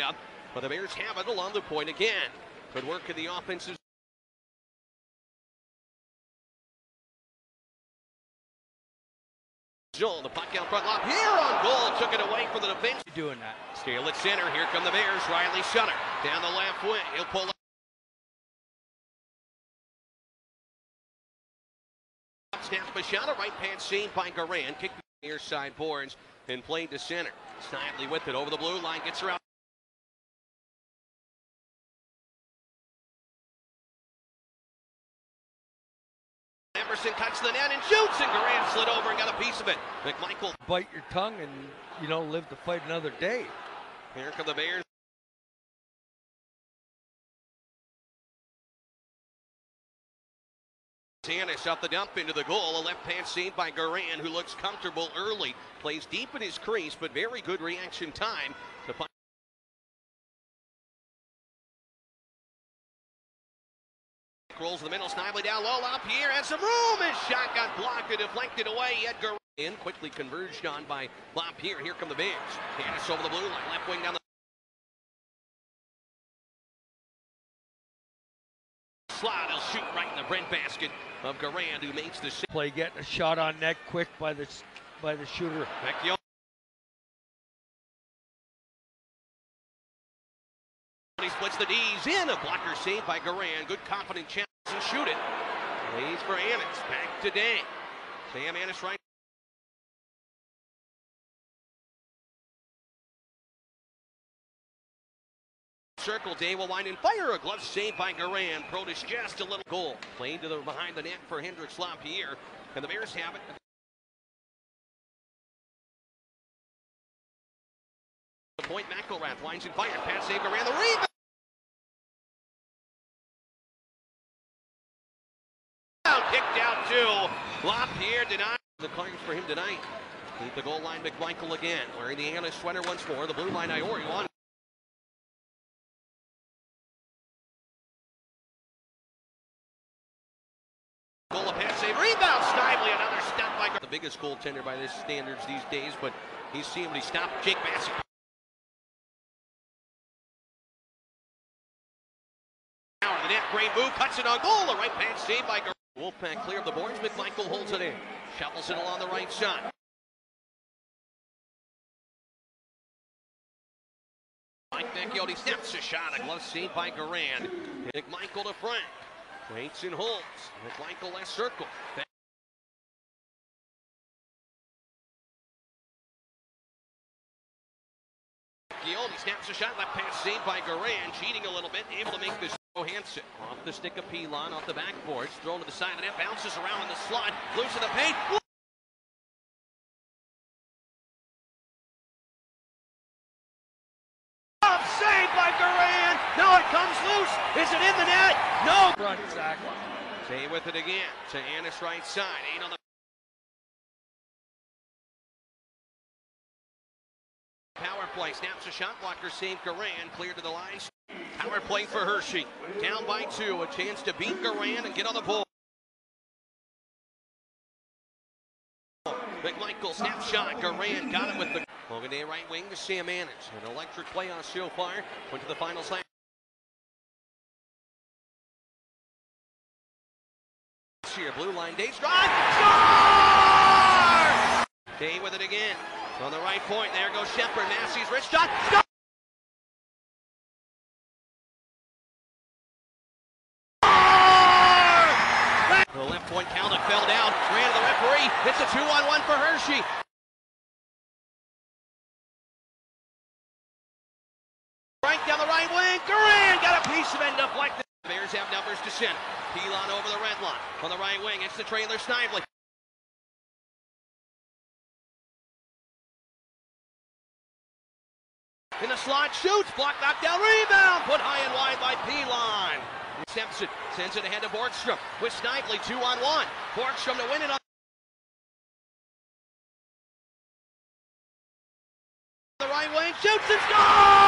up, but the Bears have it along the point again. Good work in the offensive Joel, the puck out front, lob here on goal, took it away from the defense. doing that. Steal at center, here come the Bears, Riley Sutter, down the left wing, he'll pull up. Snaps Machado, right pants seen by Garand, kicked the near side boards and played to center. Snively with it over the blue line, gets around. Emerson cuts the net and shoots, and Garand slid over and got a piece of it. McMichael, Bite your tongue and, you know, live to fight another day. here come the Bears. Tanis up the dump into the goal. A left hand seen by Garand, who looks comfortable early. Plays deep in his crease, but very good reaction time to find. Rolls in the middle, Snively down low, up here, and some room. His shot got blocked and deflected away. Edgar in, quickly converged on by LaPierre. Here Here come the Bears. Tanis over the blue line, left wing down the slot. He'll shoot right in the bread basket of Garand, who makes the. Play getting a shot on net quick by the by the shooter. Vecchio. He splits the D's in. A blocker saved by Garand. Good confident chance and shoot it. Plays for Anas. Back to Day. Sam Anas right. Circle Day will wind and fire a glove saved by Garand. Protus just a little goal. Played to the behind the net for Hendrix LaPierre. And the Bears have it. The point McIlrath winds and fires. Pass saved around the rebound. Kicked out to LaPierre denied. The cards for him tonight. The goal line McMichael again. Wearing the Anna sweater once more. The blue line Iori on. Goal, a pass save, rebound, Snively, another stop by the biggest goaltender by this standards these days, but he's seeing what he stopped Jake. Now the net, great move, cuts it on goal, a right hand save by Gar- Wolfpack clear of the boards, McMichael holds it in, shovels it along the right side. Mike Vecchione snaps a shot, a glove saved by Garand. McMichael to Frank. Waits and holds. McMichael left circle. Vecchione snaps a shot, left pass saved by Garand, cheating a little bit, able to make this Johansson. Off the stick of Pilon, off the backboards, thrown to the side of the net, bounces around in the slot, loose in the paint. Saved by Garand. Now it comes loose. Is it in the net? No. Front sack. Stay with it again to Anas right side. Eight on the power play. Snaps a shot blocker. Save Garand. Clear to the line. Power play for Hershey. Down by two. A chance to beat Garand and get on the board. McMichael snapshot. Garand got it with the Logan Day right wing to Sam Anas. An electric playoff so far. Went to the finals last. Here, blue line, Day's drive, score! Day with it again. On the right point, there goes Shepard. Massie's rich shot, score! The left point counted, fell down, ran to the It's a two-on-one for Hershey. Right down the right wing, Duran got a piece of it deflected. The Bears have numbers to send. Pilon over the red line. On the right wing, it's the trailer Snively. In the slot, shoots, block, knockdown, rebound, put high and wide by Pilon. Steps it, sends it ahead to Borgstrom with Snively, two on one. Borgstrom to win it on right shoots and scores!